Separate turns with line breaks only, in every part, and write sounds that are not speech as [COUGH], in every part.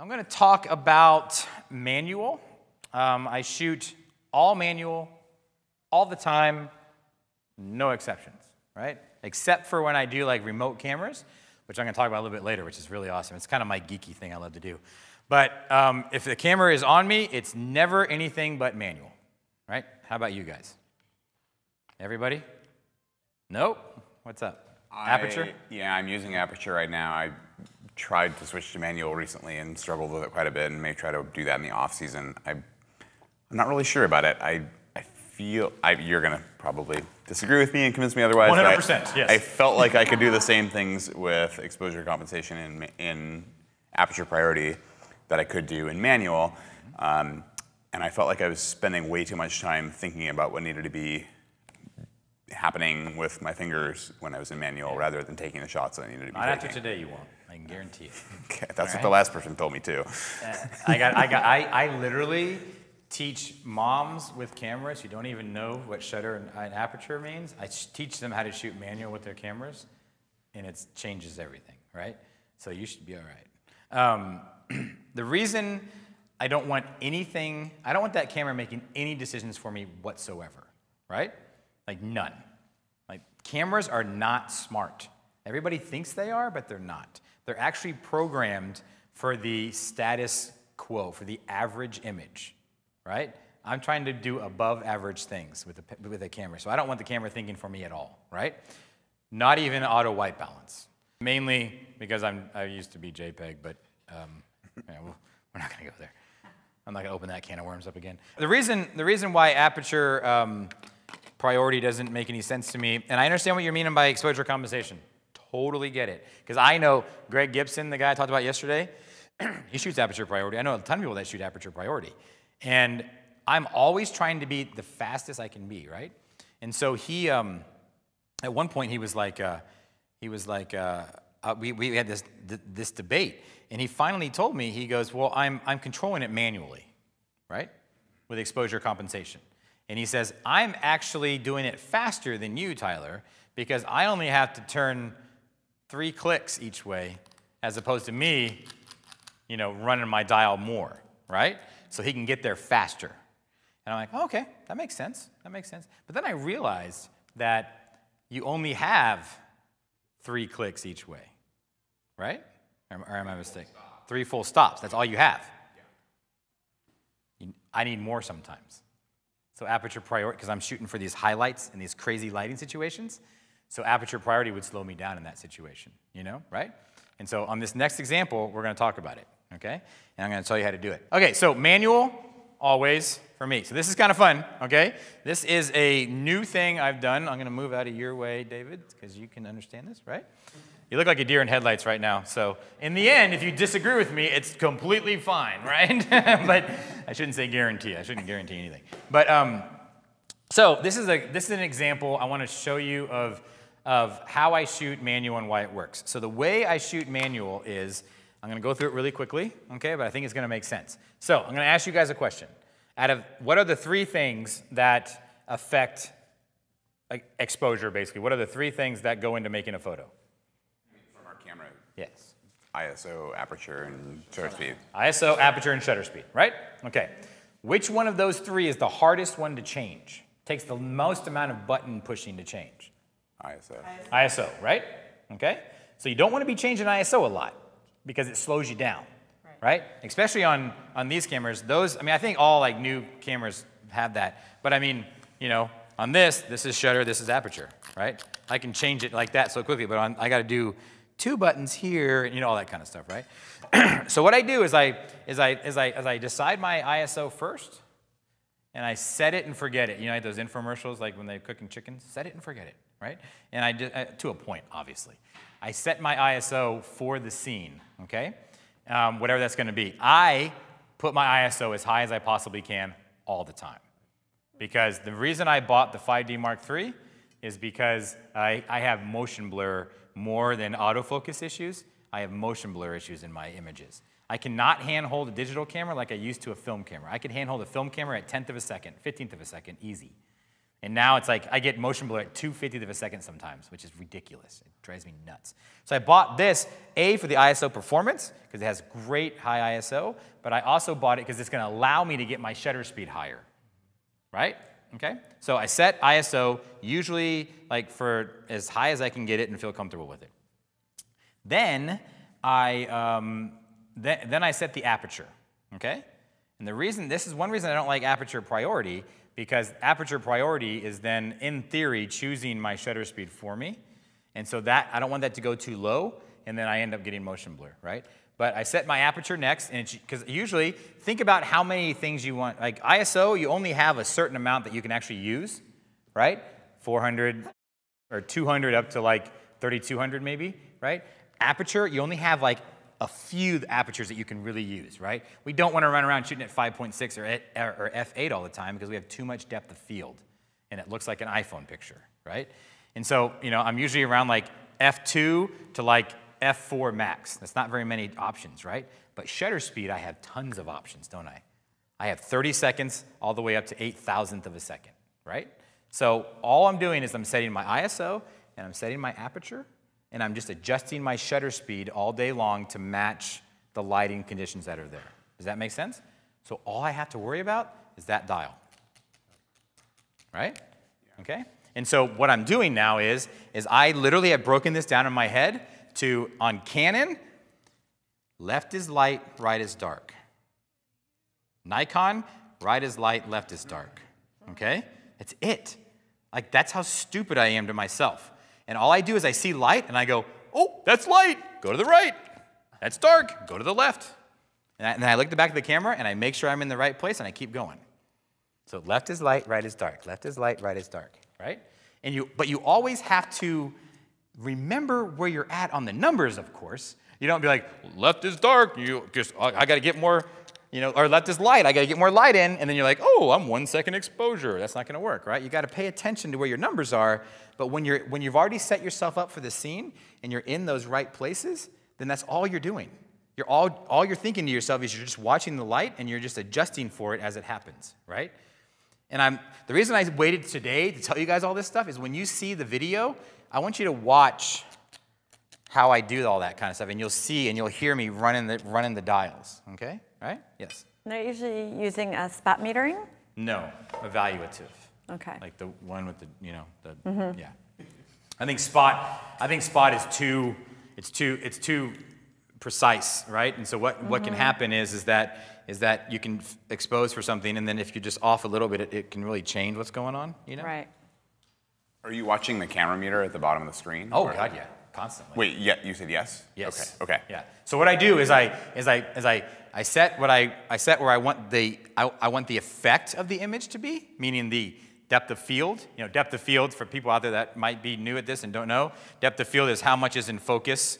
I'm going to talk about manual. Um, I shoot all manual, all the time, no exceptions, right? Except for when I do like remote cameras, which I'm going to talk about a little bit later, which is really awesome. It's kind of my geeky thing I love to do. But um, if the camera is on me, it's never anything but manual, right? How about you guys? Everybody? Nope. What's up? Aperture?
Yeah, I'm using Aperture right now. I tried to switch to manual recently and struggled with it quite a bit and may try to do that in the off season. I, I'm not really sure about it. I, I feel, I, you're gonna probably disagree with me and convince me otherwise.
100%,
I,
yes.
I felt like I could do the same things with exposure compensation in, in Aperture Priority that I could do in manual. Um, and I felt like I was spending way too much time thinking about what needed to be happening with my fingers when I was in manual rather than taking the shots that I needed to be
Not after today, you won't. I can guarantee it. [LAUGHS]
Okay, that's what
Alright.
the last person told me too.
I got, I got, I, I literally teach moms with cameras who don't even know what shutter and, and aperture means. I sh- teach them how to shoot manual with their cameras, and it changes everything, right? So you should be all right. Um, [CLEARS THROAT] the reason I don't want anything, I don't want that camera making any decisions for me whatsoever, right? Like none. Like cameras are not smart. Everybody thinks they are, but they're not. They're actually programmed for the status quo, for the average image, right? I'm trying to do above average things with a, with a camera, so I don't want the camera thinking for me at all, right? Not even auto white balance. Mainly because I'm, I used to be JPEG, but um, yeah, we'll- we're not gonna go there. I'm not gonna open that can of worms up again. The reason, the reason why aperture um, priority doesn't make any sense to me, and I understand what you're meaning by exposure compensation. Totally get it. Because I know Greg Gibson, the guy I talked about yesterday, [CLEARS THROAT] he shoots aperture priority. I know a ton of people that shoot aperture priority. And I'm always trying to be the fastest I can be, right? And so he, um, at one point, he was like, uh, he was like, uh, uh, we, we had this, th- this debate. And he finally told me, he goes, well, I'm, I'm controlling it manually, right? With exposure compensation. And he says, I'm actually doing it faster than you, Tyler, because I only have to turn three clicks each way, as opposed to me, you know, running my dial more, right? So he can get there faster. And I'm like, oh, okay, that makes sense. That makes sense. But then I realized that you only have three clicks each way, right? Or, or am I mistaken? Three full stops. That's all you have. I need more sometimes. So aperture priority, because I'm shooting for these highlights and these crazy lighting situations. So aperture priority would slow me down in that situation, you know, right? And so on this next example, we're going to talk about it, okay? And I'm going to tell you how to do it. Okay, so manual, always for me. So this is kind of fun, okay? This is a new thing I've done. I'm going to move out of your way, David, because you can understand this, right? You look like a deer in headlights right now. So in the end, if you disagree with me, it's completely fine, right? [LAUGHS] but I shouldn't say guarantee. I shouldn't guarantee anything. But um, so this is a this is an example I want to show you of of how I shoot manual and why it works. So the way I shoot manual is I'm going to go through it really quickly, okay? But I think it's going to make sense. So I'm going to ask you guys a question. Out of what are the three things that affect exposure, basically? What are the three things that go into making a photo?
From our camera,
Yes.
ISO, aperture, and shutter speed.
ISO, aperture, and shutter speed, right? Okay. Which one of those three is the hardest one to change? Takes the most amount of button pushing to change?
ISO.
ISO, right? Okay? So you don't want to be changing ISO a lot because it slows you down, right? Especially on, on these cameras. Those, I mean, I think all like new cameras have that. But I mean, you know, on this, this is shutter, this is aperture, right? I can change it like that so quickly, but on, I got to do two buttons here, and you know, all that kind of stuff, right? [CLEARS THROAT] so what I do is I, is I, is I, is I decide my ISO first, and I set it and forget it. You know, like those infomercials, like when they're cooking chickens, set it and forget it, right? And I did, uh, to a point, obviously. I set my ISO for the scene, okay? Um, whatever that's gonna be. I put my ISO as high as I possibly can all the time. Because the reason I bought the 5D Mark III is because I, I have motion blur more than autofocus issues. I have motion blur issues in my images. I cannot handhold a digital camera like I used to a film camera. I could handhold a film camera at 10th of a second, 15th of a second, easy. And now it's like I get motion blur at 250th of a second sometimes, which is ridiculous. It drives me nuts. So I bought this, A, for the ISO performance, because it has great high ISO, but I also bought it because it's going to allow me to get my shutter speed higher, right? Okay? So I set ISO usually like for as high as I can get it and feel comfortable with it. Then I, um, th then I set the aperture, okay? And the reason, this is one reason I don't like aperture priority, because aperture priority is then, in theory, choosing my shutter speed for me. And so that, I don't want that to go too low, and then I end up getting motion blur, right? But I set my aperture next, and because usually, think about how many things you want. Like ISO, you only have a certain amount that you can actually use, right? 400 or 200 up to like 3200 maybe, right? Aperture, you only have like a few apertures that you can really use, right? We don't want to run around shooting at 5.6 or, or f8 all the time because we have too much depth of field and it looks like an iPhone picture, right? And so, you know, I'm usually around like f2 to like f4 max. That's not very many options, right? But shutter speed, I have tons of options, don't I? I have 30 seconds all the way up to 8 thousandth of a second, right? So all I'm doing is I'm setting my ISO and I'm setting my aperture and I'm just adjusting my shutter speed all day long to match the lighting conditions that are there. Does that make sense? So all I have to worry about is that dial. Right? Okay? And so what I'm doing now is, is I literally have broken this down in my head to, on Canon, left is light, right is dark. Nikon, right is light, left is dark. Okay? That's it. Like, that's how stupid I am to myself. And all I do is I see light and I go, oh, that's light. Go to the right. That's dark. Go to the left. And, I, and then I look at the back of the camera and I make sure I'm in the right place and I keep going. So left is light, right is dark. Left is light, right is dark, right? And you, but you always have to remember where you're at on the numbers, of course. You don't be like, left is dark. You just, I got to get more you know, or let this light, I got to get more light in, and then you're like, oh, I'm one second exposure. That's not to work, right? You got to pay attention to where your numbers are. But when you're when you've already set yourself up for the scene and you're in those right places, then that's all you're doing. You're all all you're thinking to yourself is you're just watching the light and you're just adjusting for it as it happens, right? And I'm the reason I waited today to tell you guys all this stuff is when you see the video, I want you to watch how I do all that kind of stuff, and you'll see and you'll hear me running the running the dials. Okay right? Yes.
They're usually using a spot metering?
No, evaluative.
Okay.
Like the one with the, you know, the, mm-hmm. yeah. I think spot, I think spot is too, it's too, it's too precise, right? And so what, mm-hmm. what can mm-hmm. happen is, is that, is that you can f- expose for something and then if you're just off a little bit, it, it, can really change what's going on, you know?
Right.
Are you watching the camera meter at the bottom of the screen?
Oh, or? God, yeah, constantly.
Wait, yeah, you said yes?
Yes.
Okay, okay.
Yeah. So what I do is I, is I, is I, I set what I, I set where I want the, I, I want the effect of the image to be, meaning the depth of field. You know, depth of field for people out there that might be new at this and don't know. Depth of field is how much is in focus,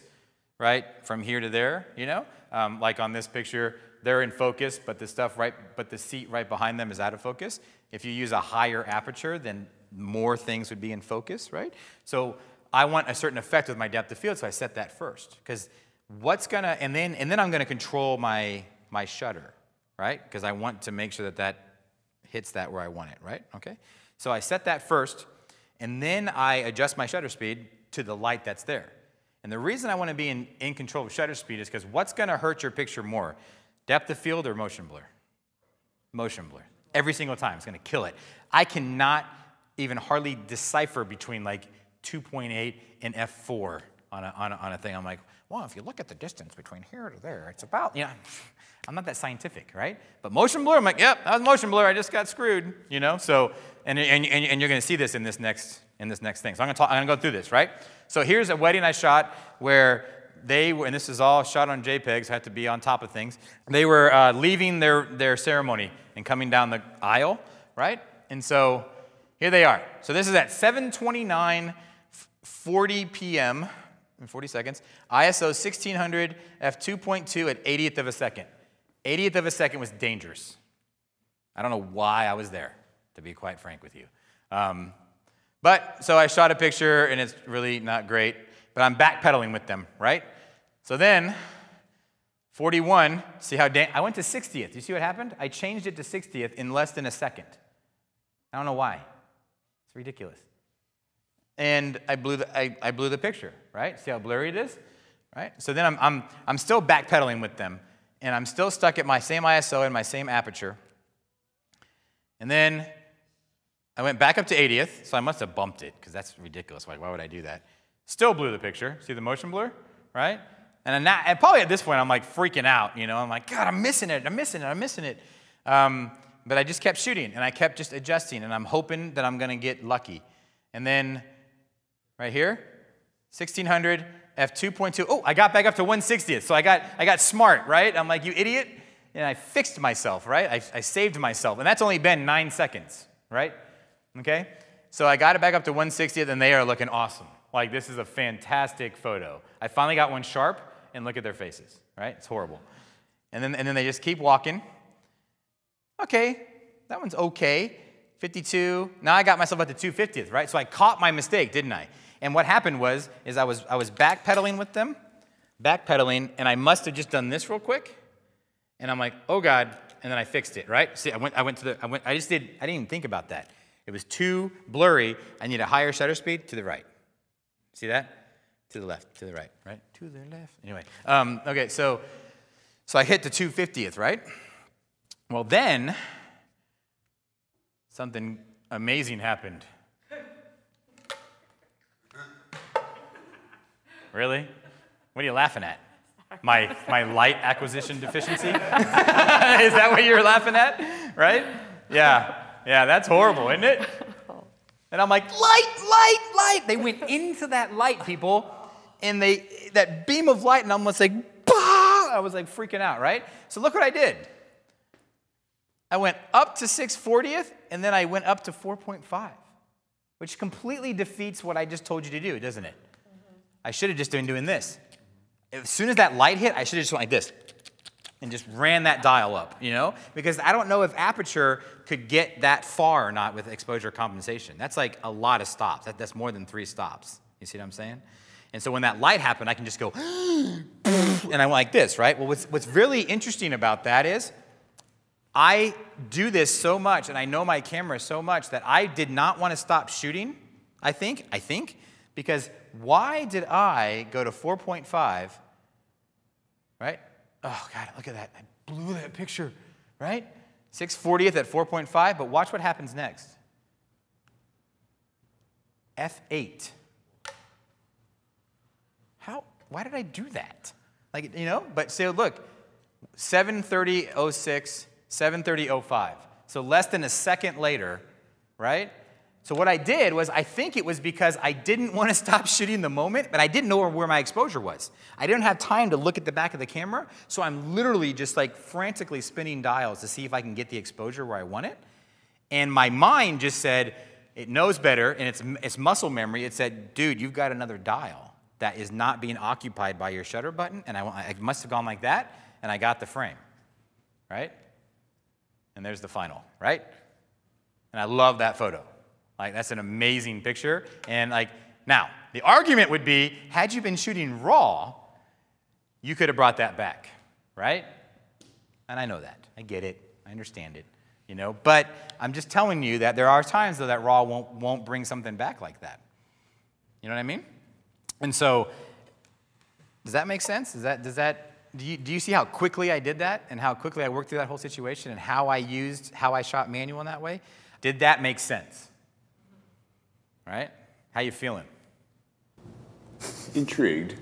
right, from here to there. You know, um, like on this picture, they're in focus, but the stuff right, but the seat right behind them is out of focus. If you use a higher aperture, then more things would be in focus, right? So I want a certain effect with my depth of field, so I set that first because what's gonna, and then, and then I'm gonna control my, my shutter, right? Because I want to make sure that that hits that where I want it, right? Okay? So I set that first, and then I adjust my shutter speed to the light that's there. And the reason I want to be in, in control of shutter speed is because what's going to hurt your picture more? Depth of field or motion blur? Motion blur. Every single time. It's going to kill it. I cannot even hardly decipher between like 2.8 and f4 on a, on a, on a thing. I'm like, well, if you look at the distance between here to there, it's about, you know, [LAUGHS] I'm not that scientific, right? But motion blur, I'm like, yep, that was motion blur. I just got screwed, you know? So, and, and, and, you're going to see this in this next, in this next thing. So I'm going to talk, I'm going to go through this, right? So here's a wedding I shot where they were, and this is all shot on JPEGs, I had to be on top of things. They were uh, leaving their, their ceremony and coming down the aisle, right? And so here they are. So this is at 729, 40 p.m., in 40 seconds. ISO 1600 f2.2 at 80th of a second. 80th of a second was dangerous. I don't know why I was there, to be quite frank with you. Um, but so I shot a picture and it's really not great, but I'm backpedaling with them, right? So then, 41, see how da- I went to 60th. You see what happened? I changed it to 60th in less than a second. I don't know why. It's ridiculous. And I blew the, I, I blew the picture, right? See how blurry it is? Right? So then I'm, I'm, I'm still backpedaling with them, and I'm still stuck at my same ISO and my same aperture. And then I went back up to 80th, so I must have bumped it, because that's ridiculous. Like, why would I do that? Still blew the picture. See the motion blur? Right? And, now, and probably at this point, I'm like freaking out, you know? I'm like, God, I'm missing it, I'm missing it, I'm missing it. Um, but I just kept shooting, and I kept just adjusting, and I'm hoping that I'm gonna get lucky. And then, right here, 1600, f2.2. Oh, I got back up to 160th, so I got, I got smart, right? I'm like, you idiot. And I fixed myself, right? I, I saved myself, and that's only been nine seconds, right? Okay? So I got it back up to 160th, and they are looking awesome. Like, this is a fantastic photo. I finally got one sharp, and look at their faces, right? It's horrible. And then, and then they just keep walking. Okay, that one's okay. 52. Now I got myself up to 250th, right? So I caught my mistake, didn't I? And what happened was, is I was, I was backpedaling with them, backpedaling, and I must have just done this real quick. And I'm like, oh God, and then I fixed it, right? See, I went, I went to the, I went, I just did, I didn't even think about that. It was too blurry. I need a higher shutter speed to the right. See that? To the left, to the right, right? To the left. Anyway, um, okay, so, so I hit the 250th, right? Well, then something amazing happened. Really? What are you laughing at? My, my light acquisition deficiency? [LAUGHS] Is that what you're laughing at? Right? Yeah. Yeah, that's horrible, isn't it? And I'm like, light, light, light. They went into that light, people, and they that beam of light, and I'm almost like, bah! I was like freaking out, right? So look what I did. I went up to 640th, and then I went up to 4.5, which completely defeats what I just told you to do, doesn't it? Mm-hmm. I should have just been doing this. As soon as that light hit, I should have just went like this and just ran that dial up, you know? Because I don't know if aperture could get that far or not with exposure compensation. That's like a lot of stops. That, that's more than three stops. You see what I'm saying? And so when that light happened, I can just go, [GASPS] and I went like this, right? Well, what's, what's really interesting about that is I do this so much, and I know my camera so much that I did not want to stop shooting, I think, I think, because why did I go to 4.5, right? Oh, God, look at that. I blew that picture, right? 640th at 4.5, but watch what happens next. F8. How, why did I do that? Like, you know, but so look, 730.06, 730.05. So less than a second later, right? So what I did was I think it was because I didn't want to stop [LAUGHS] shooting the moment, but I didn't know where my exposure was. I didn't have time to look at the back of the camera, so I'm literally just like frantically spinning dials to see if I can get the exposure where I want it. And my mind just said, it knows better, and it's, it's muscle memory. It said, dude, you've got another dial that is not being occupied by your shutter button, and I, I must have gone like that, and I got the frame, right? And there's the final, right? And I love that photo. Like, that's an amazing picture. And, like, now, the argument would be had you been shooting raw, you could have brought that back, right? And I know that. I get it. I understand it. You know, but I'm just telling you that there are times though that raw won't, won't bring something back like that. You know what I mean? And so, does that make sense? Does that, does that, do you, do you see how quickly I did that and how quickly I worked through that whole situation and how I used, how I shot manual in that way? Did that make sense? right? How you feeling?
Intrigued.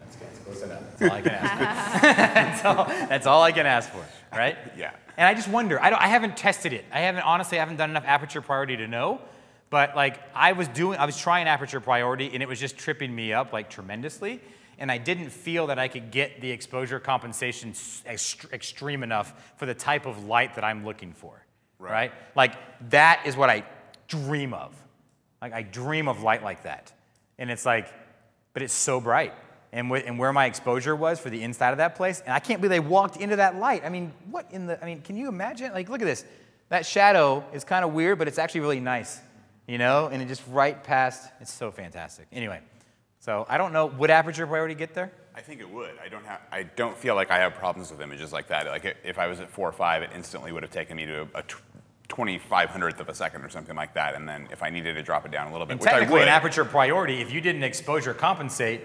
That's, that's close enough. That's all I can ask for. [LAUGHS] that's, all, that's all I can ask for, right? [LAUGHS]
Yeah.
And I just wonder. I, don't, I haven't tested it. I haven't honestly. I haven't done enough aperture priority to know. But like I was doing, I was trying aperture priority, and it was just tripping me up like tremendously. And I didn't feel that I could get the exposure compensation ext- extreme enough for the type of light that I'm looking for. Right. right? Like that is what I dream of. Like I dream of light like that. And it's like, but it's so bright. And, and where my exposure was for the inside of that place, and I can't believe they walked into that light. I mean, what in the, I mean, can you imagine? Like, look at this. That shadow is kind of weird, but it's actually really nice, you know? And it just right past, it's so fantastic. Anyway, so I don't know, would aperture priority get there?
I think it would. I don't have. I don't feel like I have problems with images like that. Like if I was at four or five, it instantly would have taken me to a 25 hundredth of a second or something like that. And then if I needed to drop it down a little bit,
And
which I
technically, an aperture priority, if you didn't exposure compensate,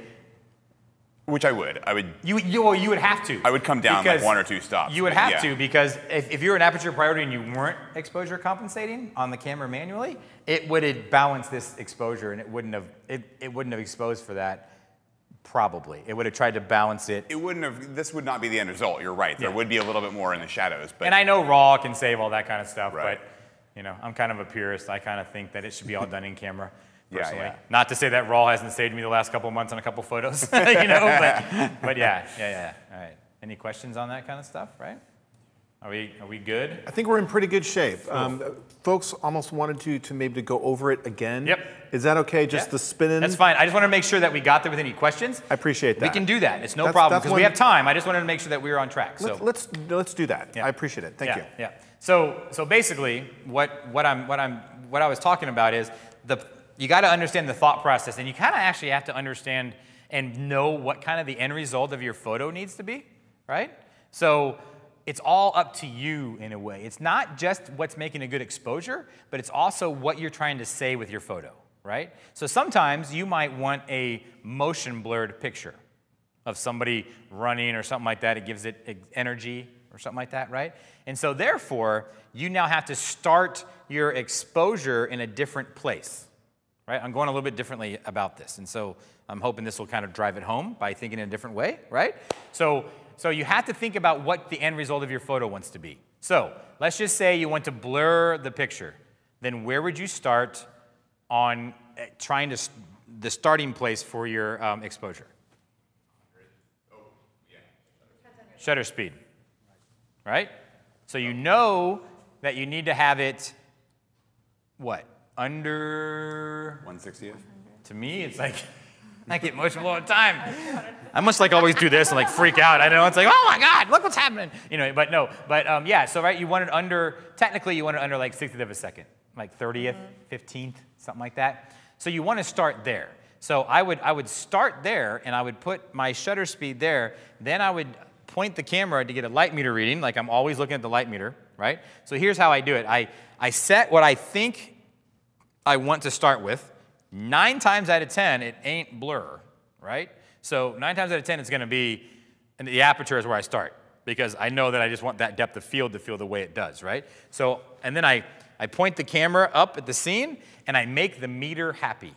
which I would, I would
you you, well, you would have to.
I would come down, like, one or two stops,
You would have
yeah.
to because if, if you're an aperture priority and you weren't exposure compensating on the camera manually, it would have balanced this exposure and it wouldn't have it, it wouldn't have exposed for that. Probably, it would have tried to balance it.
it wouldn't have. This would not be the end result. You're right. There
Yeah.
would be a little bit more in the shadows, but
And I know RAW can save all that kind of stuff,
Right.
but you know, I'm kind of a purist. I kind of think that it should be all done in camera.
Yeah,
Personally.
yeah.
Not to say that RAW hasn't saved me the last couple of months on a couple photos, [LAUGHS] you know, but, [LAUGHS] but yeah, yeah, yeah. All right. Any questions on that kind of stuff, right? Are we, are we good?
I think we're in pretty good shape. Um, folks almost wanted you to maybe to go over it again.
Yep.
Is that okay? Just
Yeah.
the spinning?
That's fine. I just want to make sure that we got there with any questions.
I appreciate that.
We can do that. It's no
That's-
problem because we have time. I just wanted to make sure that we were on track. So
Let's, let's let's do that.
Yeah.
I appreciate it. Thank
yeah,
you.
Yeah. So so basically, what what I'm what I'm what I was talking about is the you got to understand the thought process, and you kind of actually have to understand and know what kind of the end result of your photo needs to be, right? So it's all up to you in a way. It's not just what's making a good exposure, but it's also what you're trying to say with your photo, right? So sometimes you might want a motion blurred picture of somebody running or something like that. It gives it energy or something like that, right? And so, therefore, you now have to start your exposure in a different place, right? I'm going a little bit differently about this. And so, I'm hoping this will kind of drive it home by thinking in a different way, right? So, so you have to think about what the end result of your photo wants to be. So, let's just say you want to blur the picture. Then, where would you start on eh, trying to, the starting place for your um, exposure? shutter speed, right? So you know that you need to have it, what, under,
160th.
to me, it's like, [LAUGHS] I get emotional all the time. I must like always do this and like freak out. I know, it's like, oh my God, look what's happening. You know, but no, but um, yeah, so right, you want it under, technically you want it under like 60th of a second, like 30th, 15th, something like that. So you want to start there. So I would, I would start there and I would put my shutter speed there. Then I would point the camera to get a light meter reading, like I'm always looking at the light meter, right? So here's how I do it. I, I set what I think I want to start with. Nine times out of 10, it ain't blur, right? So nine times out of 10, it's gonna be, and the aperture is where I start because I know that I just want that depth of field to feel the way it does, right? So, and then I, I point the camera up at the scene and I make the meter happy.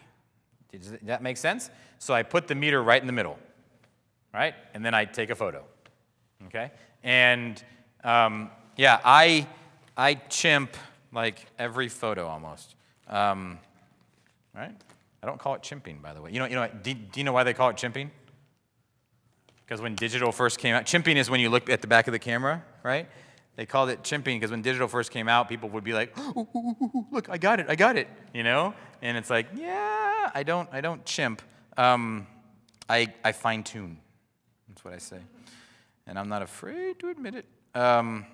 Does that make sense? So I put the meter right in the middle, right? And then I take a photo, okay? And um, yeah, I, I chimp like every photo almost. Um, right? I don't call it chimping, by the way. You know, you know, do, do you know why they call it chimping? Because when digital first came out, chimping is when you look at the back of the camera, right? They called it chimping because when digital first came out, people would be like, "Ooh, ooh, ooh, ooh, "Look, I got it, I got it," you know. And it's like, yeah, I don't, I don't chimp. Um, I, I fine tune. That's what I say, and I'm not afraid to admit it. Um,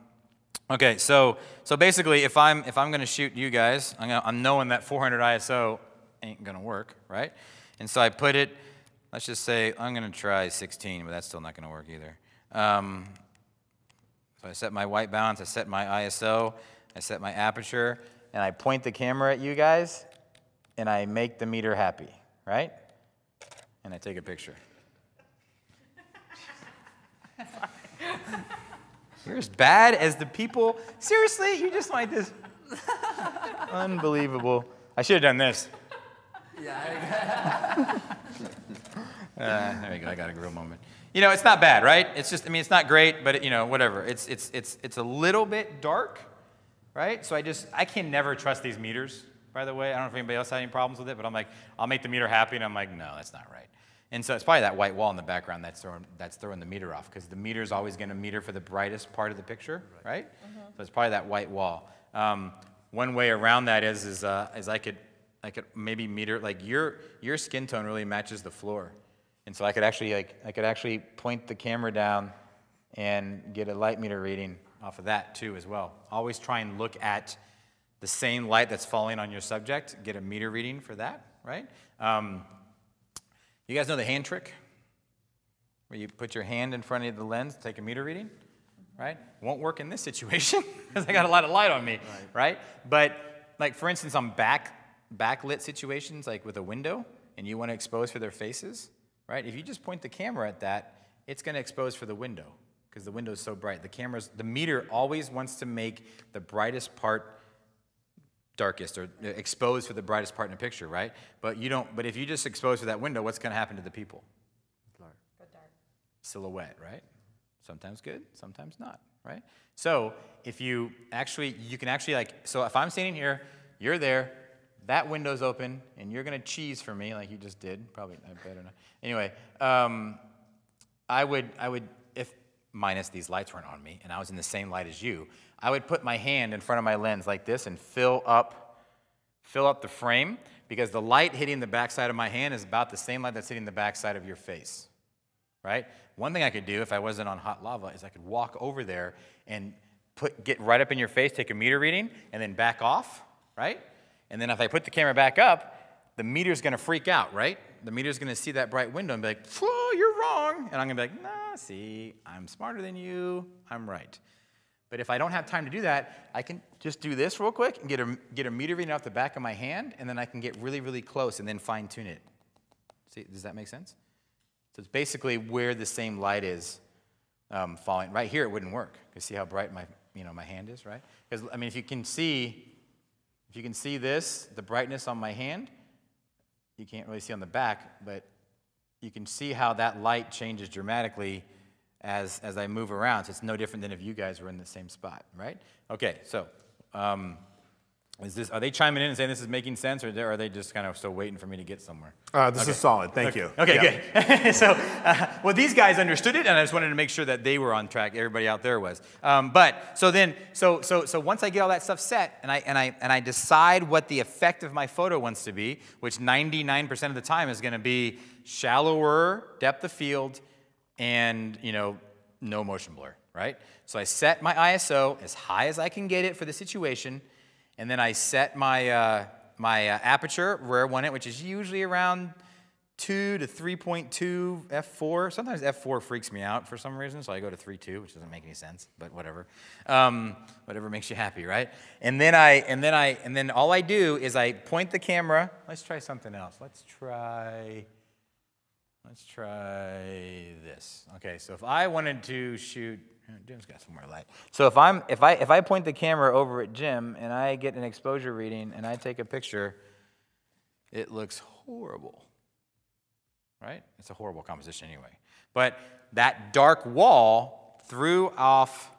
okay, so so basically, if I'm if I'm going to shoot you guys, I'm, gonna, I'm knowing that 400 ISO ain't going to work, right? And so I put it. Let's just say I'm going to try 16, but that's still not going to work either. Um, so I set my white balance, I set my ISO, I set my aperture, and I point the camera at you guys, and I make the meter happy, right? And I take a picture. [LAUGHS] You're as bad as the people. Seriously, you just like this. [LAUGHS] Unbelievable. I should have done this. [LAUGHS] Uh, there you go. I got a grill moment. You know, it's not bad, right? It's just, I mean, it's not great, but it, you know, whatever. It's it's it's it's a little bit dark, right? So I just I can never trust these meters. By the way, I don't know if anybody else had any problems with it, but I'm like, I'll make the meter happy, and I'm like, no, that's not right. And so it's probably that white wall in the background that's throwing that's throwing the meter off because the meter is always going to meter for the brightest part of the picture, right? So it's probably that white wall. Um, one way around that is is uh, is I could I could maybe meter like your your skin tone really matches the floor, and so I could actually like I could actually point the camera down and get a light meter reading off of that too as well. Always try and look at the same light that's falling on your subject. Get a meter reading for that, right? Um, you guys know the hand trick, where you put your hand in front of the lens, take a meter reading. right? Won't work in this situation [LAUGHS] because I got a lot of light on me, right? But like for instance, on back backlit situations, like with a window, and you want to expose for their faces, right? If you just point the camera at that, it's going to expose for the window because the window is so bright. The camera's the meter always wants to make the brightest part darkest or exposed for the brightest part in a picture, right? But you don't. But if you just expose for that window, what's going to happen to the people? Silhouette, right? Sometimes good, sometimes not, right? So if you actually, you can actually like, so if I'm standing here, you're there, that window's open, and you're gonna cheese for me like you just did. Probably I better not. Anyway, um, I would, I would, if minus these lights weren't on me, and I was in the same light as you, I would put my hand in front of my lens like this and fill up, fill up the frame because the light hitting the backside of my hand is about the same light that's hitting the backside of your face, right? One thing I could do if I wasn't on hot lava is I could walk over there and put, get right up in your face, take a meter reading, and then back off, right? And then if I put the camera back up, the meter's gonna freak out, right? The meter's gonna see that bright window and be like, "Whoa, you're wrong," and I'm gonna be like, "Nah, see, I'm smarter than you. I'm right." But if I don't have time to do that, I can just do this real quick and get a, get a meter reading off the back of my hand, and then I can get really, really close and then fine tune it. See, does that make sense? So it's basically where the same light is um, falling. Right here, it wouldn't work. You see how bright my, you know, my hand is, right? Because I mean, if you can see, if you can see this, the brightness on my hand, you can't really see on the back, but you can see how that light changes dramatically as, as I move around. So it's no different than if you guys were in the same spot, right? Okay, so um, is this, are they chiming in and saying this is making sense, or are they just kind of still waiting for me to get somewhere?
Uh, this is solid. Thank you.
Okay,
Yeah.
good. [LAUGHS] so, uh, well, these guys understood it, and I just wanted to make sure that they were on track. Everybody out there was. Um, but so then, so so so once I get all that stuff set, and I and I and I decide what the effect of my photo wants to be, which 99% of the time is going to be shallower depth of field, and you know, no motion blur, right? So I set my ISO as high as I can get it for the situation, and then I set my uh, my uh, aperture where I want it, which is usually around 2 to 3.2 f4. Sometimes f4 freaks me out for some reason, so I go to 3.2, which doesn't make any sense, but whatever. Um, whatever makes you happy, right? And then I and then I and then all I do is I point the camera. Let's try something else. Let's try. Let's try this. Okay, so if I wanted to shoot, Jim's got some more light. So if I'm if I if I point the camera over at Jim and I get an exposure reading and I take a picture, it looks horrible. Right? It's a horrible composition anyway. But that dark wall threw off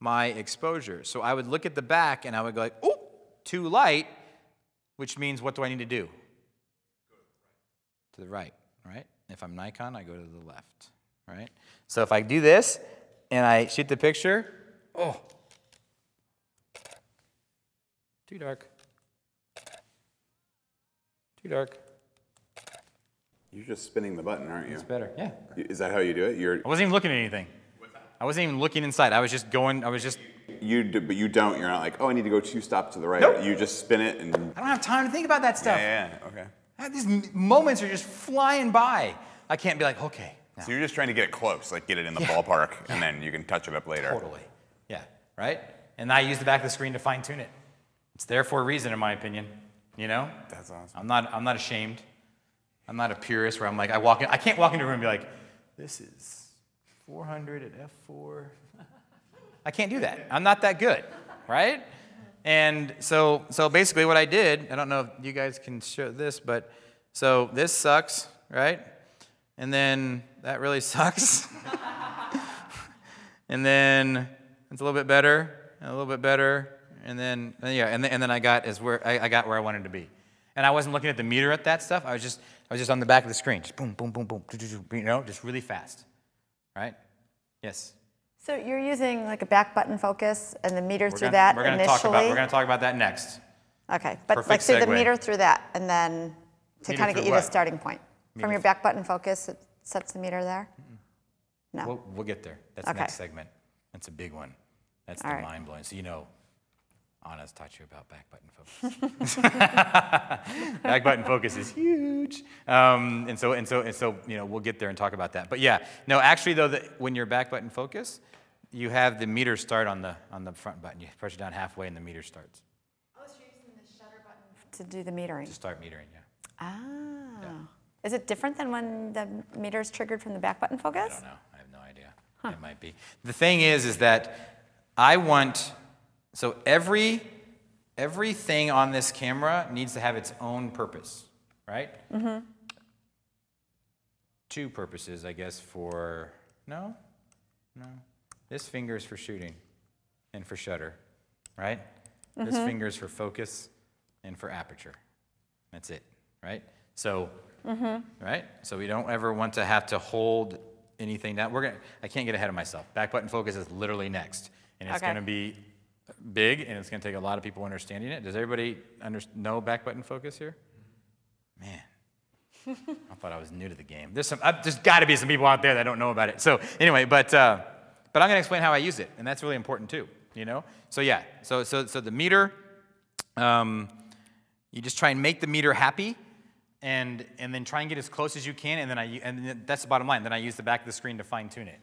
my exposure. So I would look at the back and I would go like, oh, too light, which means what do I need to do? To the right, right? If I'm Nikon, I go to the left, right? So if I do this and I shoot the picture, oh, too dark. Too dark.
You're just spinning the button, aren't you?
It's better. Yeah.
Is that how you do it? You're
I wasn't even looking at anything. I wasn't even looking inside. I was just going, I was just,
you, do, but you don't. You're not like, oh, I need to go two stops to the right.
Nope.
You just spin it and.
I don't have time to think about that stuff.
yeah, yeah. Okay.
Ah, These moments are just flying by. I can't be like, okay,
So you're just trying to get it close, like get it in the
Yeah.
ballpark, and then you can touch it up later.
totally. Yeah, right? And I use the back of the screen to fine tune it. It's there for a reason, in my opinion. You know?
That's awesome.
I'm not, I'm not ashamed. I'm not a purist where I'm like, I walk in, I can't walk into a room and be like, this is 400 at f4. [LAUGHS] I can't do that. I'm not that good, right? And so, so basically what I did, I don't know if you guys can show this, but so this sucks, right? And then that really [LAUGHS] sucks. and then it's a little bit better, and a little bit better, and then and yeah, and then, and then I got is where I, I got where I wanted to be, and I wasn't looking at the meter at that stuff. I was just I was just on the back of the screen, just boom, boom, boom, boom, you know, just really fast, right? Yes.
So you're using like a back button focus and the meter
We're
through
gonna,
that
we're gonna
initially?
talk about we're gonna talk about that next.
Okay, but
perfect
like through the meter through that and then to
Meter
kind of get you to
what?
the starting point.
Meter
From your back button focus, sets the meter there? No.
We'll, we'll get there. That's
Okay.
the next segment. That's a big one. That's the
All right.
mind blowing. So you know, Anna's taught you about back button focus. [LAUGHS] back button focus is huge. Um, and so and so and so you know we'll get there and talk about that. But yeah, no, actually though, the, when you're back button focus, you have the meter start on the on the front button. You push it down halfway, and the meter starts Oh, so you're using the shutter button
To do the metering.
to start metering. Yeah.
Ah. Is it different than when the meter is triggered from the back button focus?
I don't know. I have no idea. It might be. The thing is, is that I want so every everything on this camera needs to have its own purpose, right? Mm-hmm. Two purposes, I guess. For no, no. This finger is for shooting, and for shutter, right? This finger is for focus, and for aperture. That's it, right? So right? So we don't ever want to have to hold anything down. We're gonna. I can't get ahead of myself. Back button focus is literally next, and it's
Okay.
gonna be big, and it's gonna take a lot of people understanding it. Does everybody under, know back button focus here? Man, [LAUGHS] I thought I was new to the game. There's some. Uh, there's got to be some people out there that don't know about it. So anyway, but uh, but I'm gonna explain how I use it, and that's really important too. You know. So yeah. So so so the meter. Um, you just try and make the meter happy and, and then try and get as close as you can and then I, and that's the bottom line then i use the back of the screen to fine tune it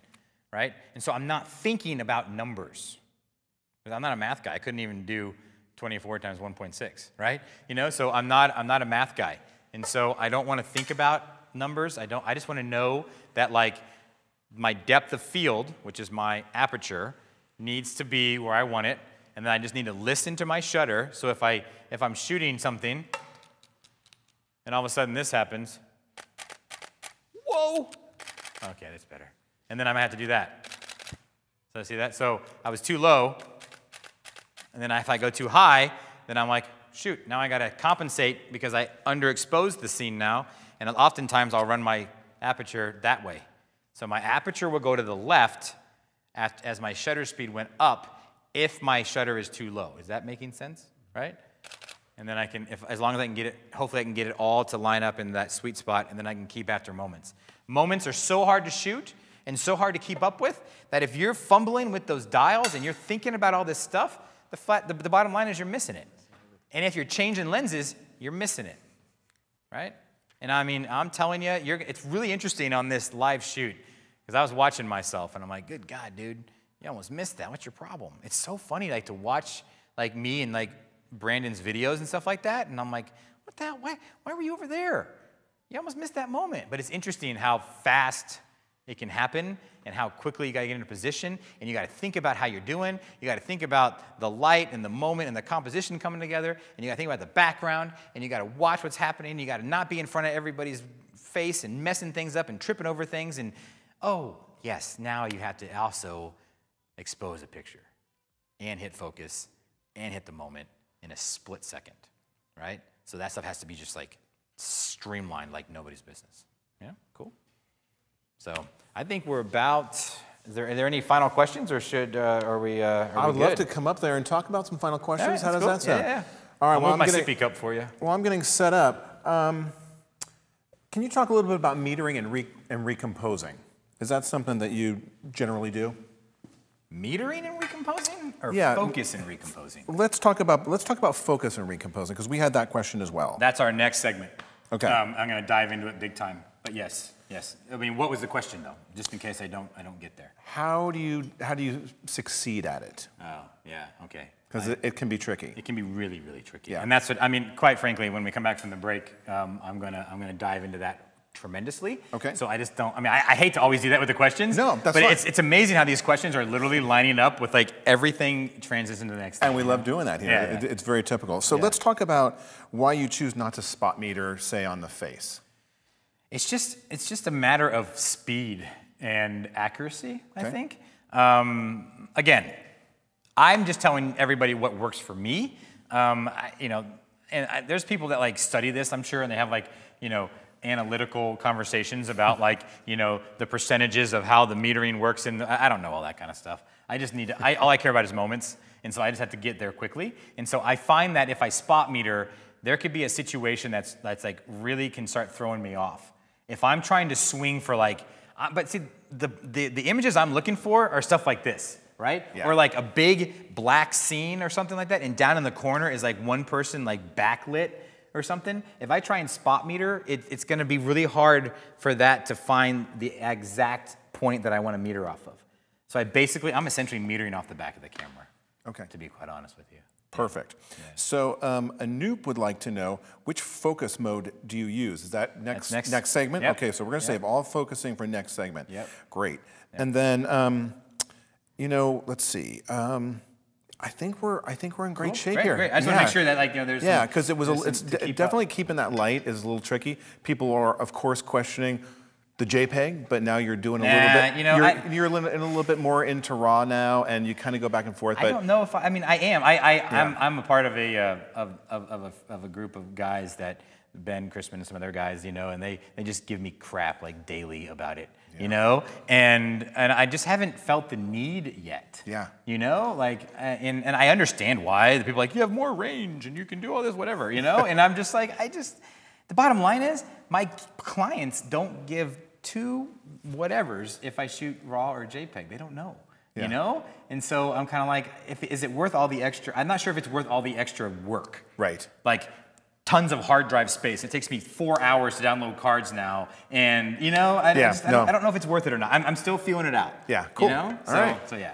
right? And so i'm not thinking about numbers. I'm not a math guy. I couldn't even do 24 times 1.6 right? You know so i'm not i'm not a math guy. And so i don't want to think about numbers. I don't i just want to know that like my depth of field which is my aperture needs to be where i want it and then i just need to listen to my shutter. So if i if i'm shooting something and all of a sudden this happens. Whoa! Okay, that's better. And then I'm gonna have to do that. So I see that? So I was too low, and then if I go too high, then I'm like, shoot, now I gotta compensate because I underexposed the scene now, and oftentimes I'll run my aperture that way. So my aperture will go to the left as my shutter speed went up if my shutter is too low. Is that making sense? Right? And then I can, if, as long as I can get it, hopefully I can get it all to line up in that sweet spot, and then I can keep after moments. Moments are so hard to shoot and so hard to keep up with that if you're fumbling with those dials and you're thinking about all this stuff, the, flat, the, the bottom line is you're missing it. And if you're changing lenses, you're missing it, right? And I mean, I'm telling you, you're, it's really interesting on this live shoot because I was watching myself and I'm like, good God, dude, you almost missed that. What's your problem? It's so funny, like to watch like me and like Brandon's videos and stuff like that, and I'm like, what the hell? Why, why were you over there? You almost missed that moment. But it's interesting how fast it can happen and how quickly you got to get into position and you got to think about how you're doing. You got to think about the light and the moment and the composition coming together and you got to think about the background and you got to watch what's happening. You got to not be in front of everybody's face and messing things up and tripping over things and oh, yes, now you have to also expose a picture and hit focus and hit the moment in a split second, right? So that stuff has to be just like streamlined like nobody's business. Yeah, cool. So I think we're about. Is there, are there any final questions, or should uh, are we? Uh, are
I
we
would love to come up there and talk about some final questions.
right,
How does
that's
that sound?
Yeah, yeah.
All right,
I'll
well, I'm
my
getting,
sippy cup for you.
well, I'm getting set up. Um, can you talk a little bit about metering and, re- and recomposing? Is that something that you generally do?
Metering and recomposing, or
Yeah.
focus and recomposing.
Let's talk about let's talk about focus and recomposing because we had that question as well.
That's our next segment.
Okay.
Um, I'm going to dive into it big time. But yes, yes. I mean, what was the question though? Just in case I don't, I don't get there.
How do you how do you succeed at it?
Oh, yeah. Okay.
Because it, it can be tricky.
It can be really, really tricky.
Yeah.
And that's what I mean. Quite frankly, when we come back from the break, um, I'm gonna I'm gonna dive into that tremendously.
Okay.
So I just don't. I mean, I, I hate to always do that with the questions.
No, that's
But
fine.
it's it's amazing how these questions are literally lining up with like everything transitions into the next.
And
thing,
we love
know?
doing that here.
Yeah,
It- it's very typical. So let's talk about why you choose not to spot meter, say, on the face.
It's just it's just a matter of speed and accuracy. I think. Um, again, I'm just telling everybody what works for me. Um, I, you know, and I, there's people that like study this, I'm sure, and they have like you know analytical conversations about like you know the percentages of how the metering works. And I I don't know all that kind of stuff. I just need to. I, all I care about is moments, and so I just have to get there quickly. And so I find that if I spot meter, there could be a situation that's that's like really can start throwing me off. If I'm trying to swing for like, uh, but see, the, the, the images I'm looking for are stuff like this, right?
Yeah.
Or like a big black scene or something like that, and down in the corner is like one person like backlit or something. If I try and spot meter, it, it's gonna be really hard for that to find the exact point that I wanna meter off of. So I basically, I'm essentially metering off the back of the camera.
Okay.
To be quite honest with you.
Perfect. So um, Anoop would like to know which focus mode do you use? Is that next
That's next.
segment?
Yep.
Okay, so we're going to
Yep.
save all focusing for next segment.
Yep.
Great. And then, um, you know, let's see. Um, I think we're I think we're in great
Cool.
shape
Great,
here.
great. I just wanna make sure that, like, you know, there's
yeah because it was a, it's
to
de-
up.
definitely keeping that light is a little tricky. People are of course questioning the JPEG, but now you're doing a little
Nah,
bit.
you know,
you're,
I-
you're a little, in a little bit more into RAW now, and you kind of go back and forth.
I
But
don't know if I, I mean I am. I, I I'm, I'm a part of a uh, of, of, of, a, of a group of guys that Ben Crispin and some other guys, you know, and they, they just give me crap like daily about it, you know, and and I just haven't felt the need yet.
Yeah.
You know, like uh, and and I understand why the people are like you have more range and you can do all this whatever, you know, and I'm just like I just the bottom line is my clients don't give two whatevers if I shoot raw or JPEG. They don't know
Yeah.
you know and so i'm kind of like if, is it worth all the extra i'm not sure if it's worth all the extra work
Right.
like tons of hard drive space it takes me four hours to download cards now and you know i, I
Yeah,
just, I, don't. I don't know if it's worth it or not i'm, I'm still feeling it out
Yeah, cool.
you know
All
so,
right.
so yeah